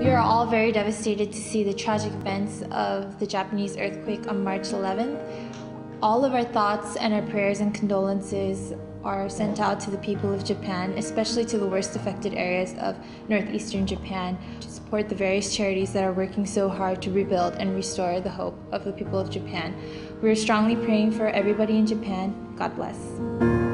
We are all very devastated to see the tragic events of the Japanese earthquake on March 11th. All of our thoughts and our prayers and condolences are sent out to the people of Japan, especially to the worst affected areas of northeastern Japan, to support the various charities that are working so hard to rebuild and restore the hope of the people of Japan. We are strongly praying for everybody in Japan. God bless.